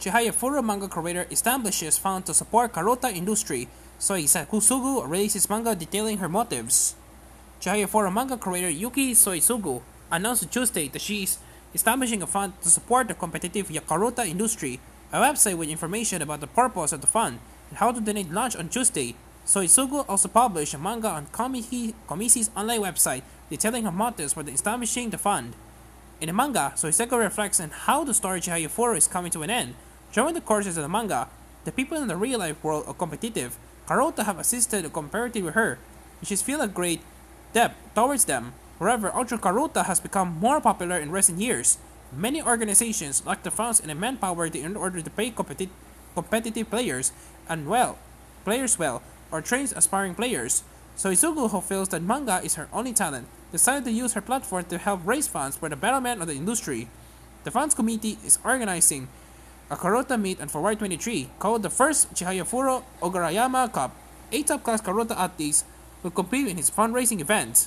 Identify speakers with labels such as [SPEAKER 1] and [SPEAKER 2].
[SPEAKER 1] Chihayafuru manga creator establishes fund to support Karuta industry, Soi Sakusugu releases manga detailing her motives. Chihayafuru manga creator Yuki Suetsugu announced Tuesday that she is establishing a fund to support the competitive Yakarota industry. A website with information about the purpose of the fund and how to donate launched on Tuesday. Suetsugu also published a manga on Komihi, Komisi's online website detailing her motives for establishing the fund. In the manga, Suetsugu reflects on how the story Chihayafuru is coming to an end. During the courses of the manga, the people in the real life world are competitive. Karuta have assisted comparatively with her, and she's feel a great depth towards them. However, Ultra Karuta has become more popular in recent years. Many organizations lack the funds and the manpower in order to pay competi- competitive players and well, players well, or train aspiring players. Suetsugu, who feels that manga is her only talent, decided to use her platform to help raise funds for the betterment of the industry. The funds committee is organizing Karuta meet on February 23 called the first Chihayafuru Ogurayama Cup. Eight top-class Karuta athletes will compete in his fundraising event.